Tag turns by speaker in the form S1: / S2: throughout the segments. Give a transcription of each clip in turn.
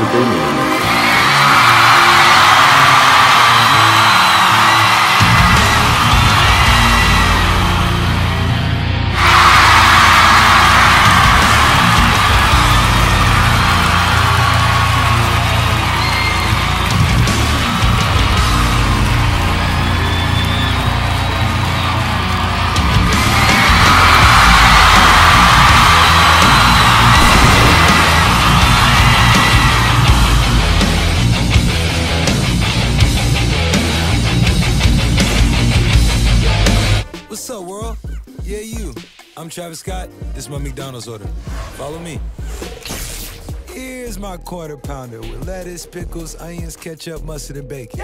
S1: the baby?
S2: Order. Follow me. Here's my quarter pounder with lettuce, pickles, onions, ketchup, mustard, and bacon.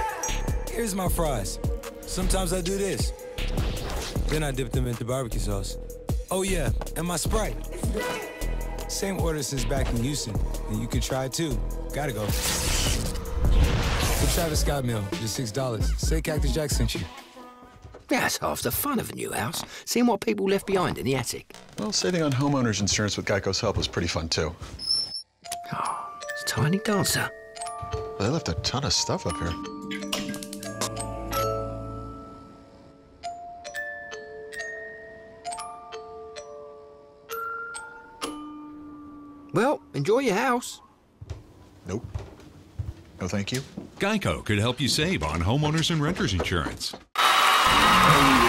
S2: Here's my fries. Sometimes I do this. Then I dip them into barbecue sauce. Oh yeah, and my Sprite. Same order since back in Houston, and you can try too. Gotta go. The Travis Scott meal, just $6. Say Cactus Jack sent you.
S3: That's half the fun of a new house, seeing what people left behind in the attic.
S4: Well, saving on homeowner's insurance with Geico's help was pretty fun, too.
S3: Oh, it's a tiny dancer.
S4: Well, they left a ton of stuff up here.
S3: Well, enjoy your house.
S4: Nope. No, thank you.
S5: Geico could help you save on homeowners and renters insurance.
S6: Oh, yeah.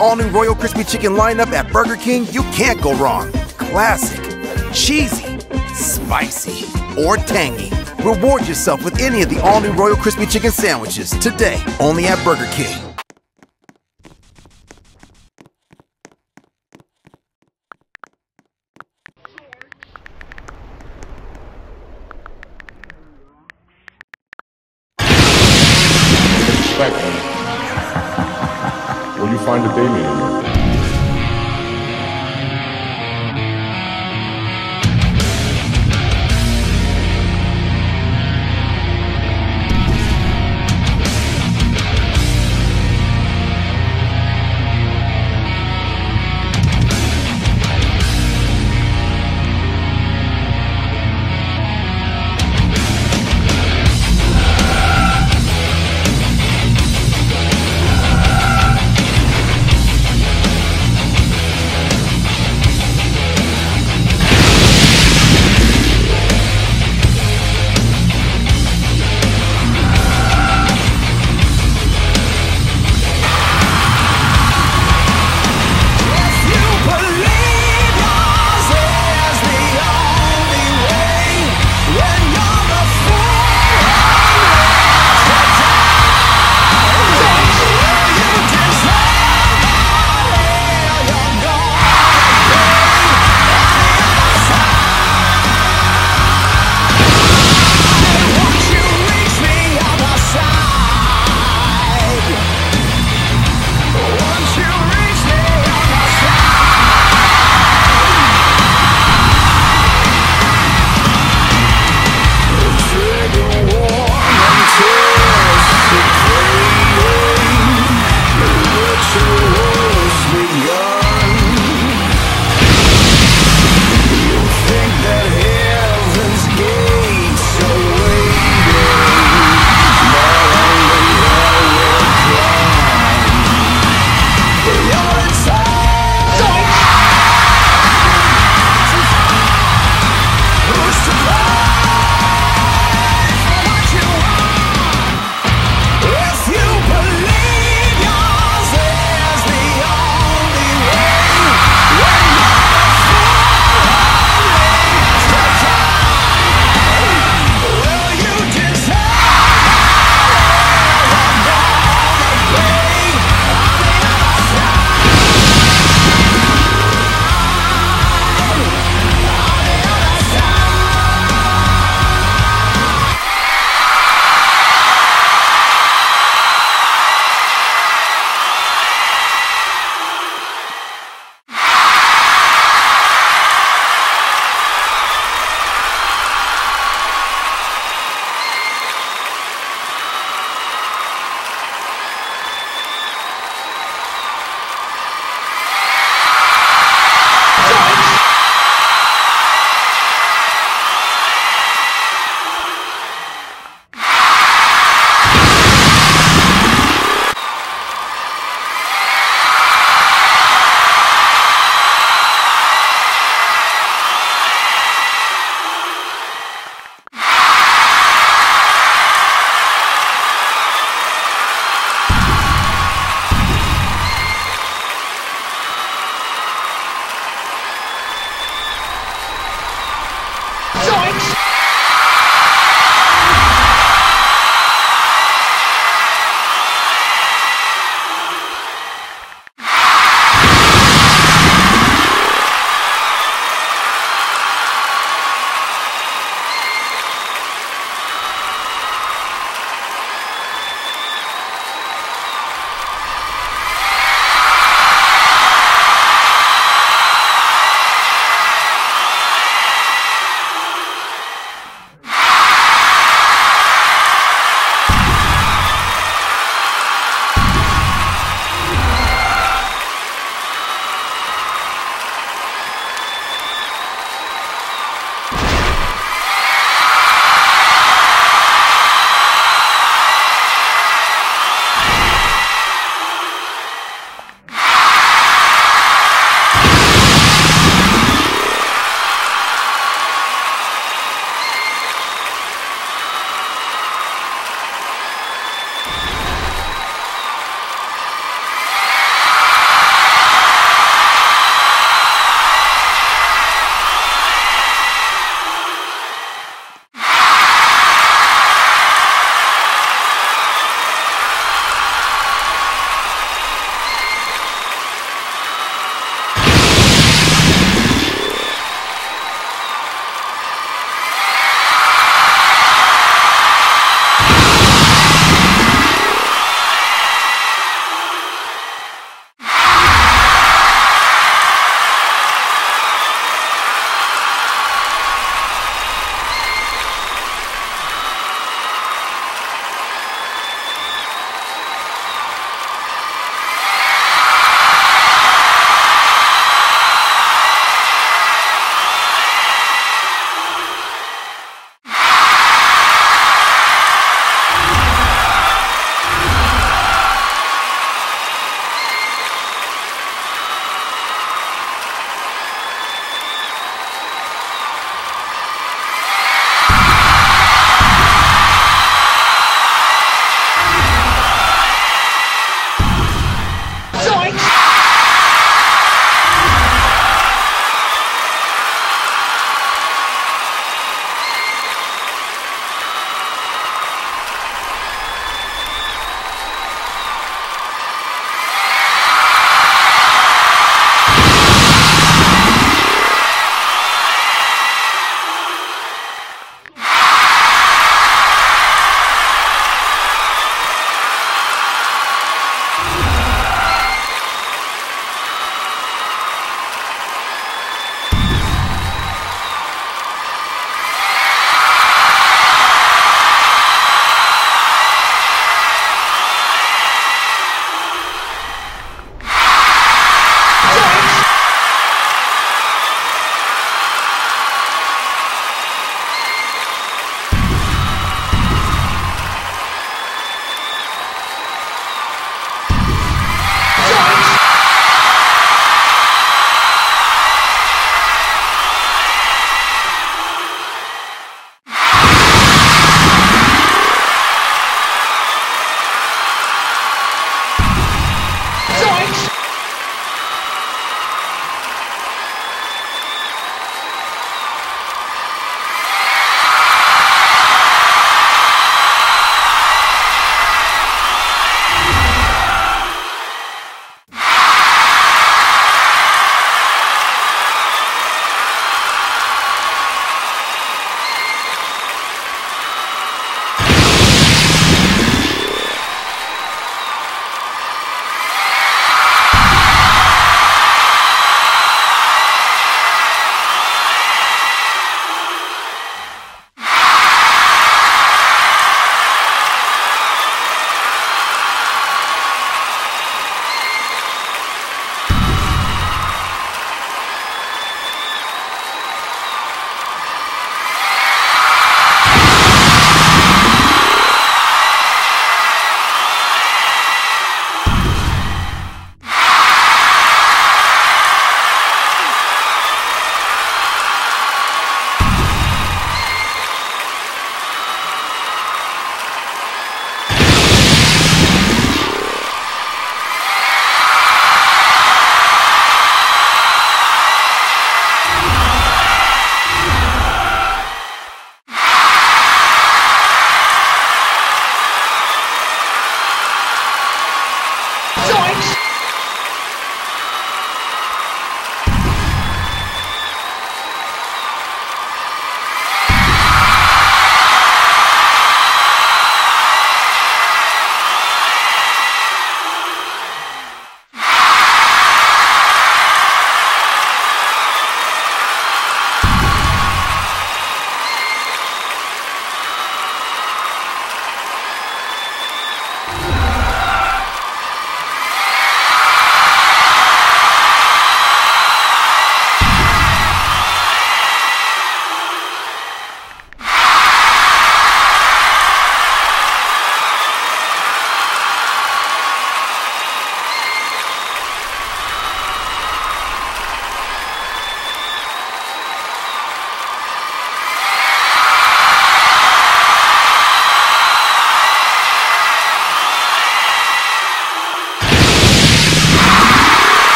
S6: All new Royal Crispy Chicken lineup at Burger King, you can't go wrong. Classic, cheesy, spicy, or tangy. Reward yourself with any of the all new Royal Crispy Chicken sandwiches today, only at Burger King.